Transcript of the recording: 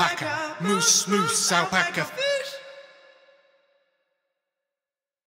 alpaca, moose, moose, alpaca.